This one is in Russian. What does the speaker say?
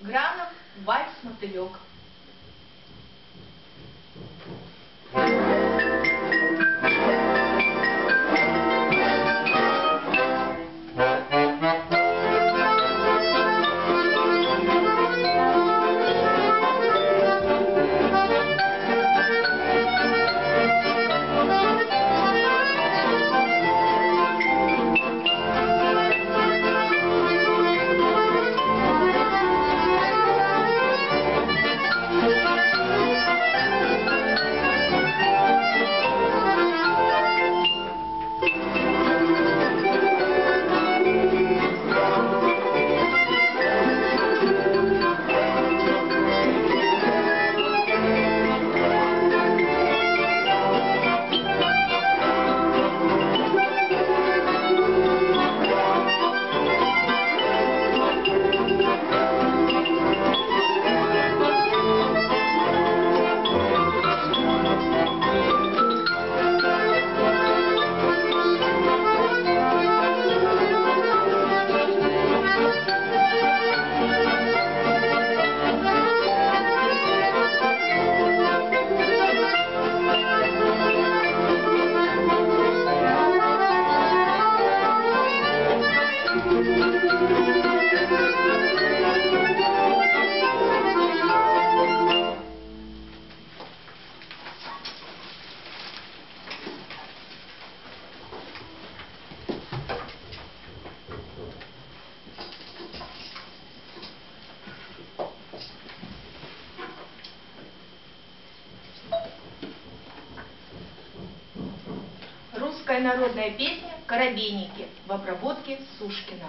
Гранов, вальс мотылек. Русская народная песня «Коробейники» в обработке Сушкина.